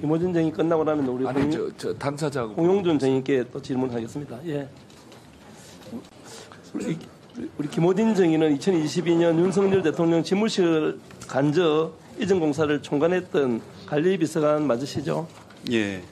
김호준 정의 끝나고 나면 우리 아니 홍, 저, 저 당사자하고 홍용준 정의께 또 질문하겠습니다. 예. 우리, 우리 김호진 정의는 2022년 윤석열 대통령 집무실 간접 이전 공사를 총괄했던 관리 비서관 맞으시죠? 예,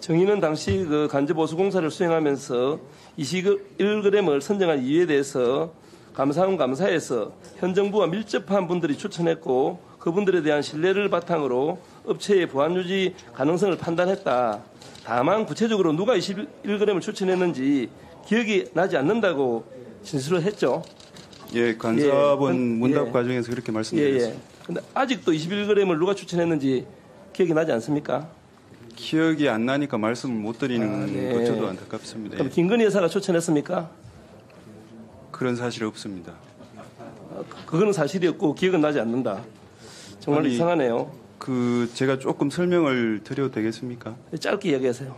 정의는 당시 그 간접 보수 공사를 수행하면서 21g을 선정한 이유에 대해서 감사원 감사에서 현 정부와 밀접한 분들이 추천했고 그분들에 대한 신뢰를 바탕으로 업체의 보안 유지 가능성을 판단했다. 다만 구체적으로 누가 21g을 추천했는지 기억이 나지 않는다고 진술을 했죠. 예, 간사본 예, 문답 예. 과정에서 그렇게 예, 말씀드렸습니다. 예. 근데 아직도 21g을 누가 추천했는지 기억이 나지 않습니까? 기억이 안 나니까 말씀을 못 드리는 아, 네. 것 저도 안타깝습니다. 그럼 예. 김건희 여사가 추천했습니까? 그런 사실 없습니다. 그거는 사실이었고 기억은 나지 않는다. 정말 아니, 이상하네요. 그 제가 조금 설명을 드려도 되겠습니까? 짧게 이야기하세요.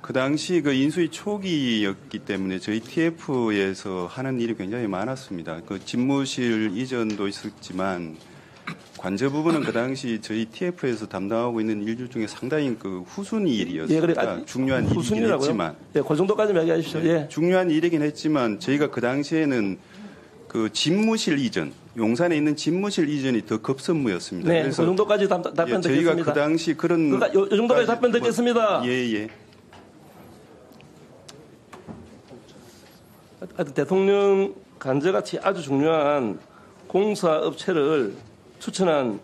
그 당시 그 인수위 초기였기 때문에 저희 TF에서 하는 일이 굉장히 많았습니다. 그 집무실 이전도 있었지만 관저 부분은 그 당시 저희 TF에서 담당하고 있는 일 중에 상당히 그 후순위 일이었습니다. 예, 그래, 아, 중요한 일이긴? 했지만 예, 그 정도까지 이야기하십시오. 예. 중요한 일이긴 했지만 저희가 그 당시에는 그 집무실 이전, 용산에 있는 집무실 이전이 더 급선무였습니다. 네, 그 그래서 정도까지 답, 답변 예, 저희가 듣겠습니다. 그 당시 그런 그러니까 요- 요 정도까지 답변 뭐- 듣겠습니다. 예, 예. 대통령 간저같이 아주 중요한 공사 업체를 추천한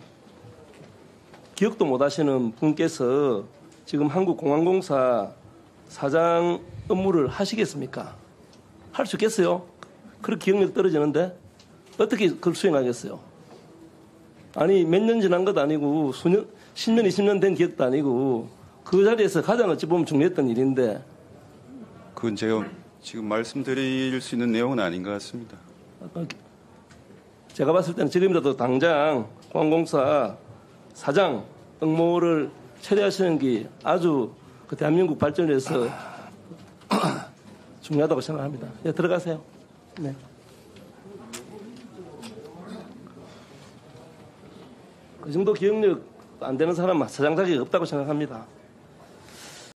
기억도 못 하시는 분께서 지금 한국공항공사 사장 업무를 하시겠습니까? 할 수 있겠어요? 그렇게 기억력 떨어지는데 어떻게 그걸 수행하겠어요? 아니 몇 년 지난 것도 아니고 수년, 10년, 20년 된 기억도 아니고 그 자리에서 가장 어찌 보면 중요했던 일인데 그건 제가 지금 말씀드릴 수 있는 내용은 아닌 것 같습니다. 제가 봤을 때는 지금이라도 당장 공항공사 사장 응모를 처리하시는 게 아주 그 대한민국 발전을 위해서 중요하다고 생각합니다. 예, 들어가세요. 네. 그 정도 기억력 안 되는 사람은 사장 자격이 없다고 생각합니다.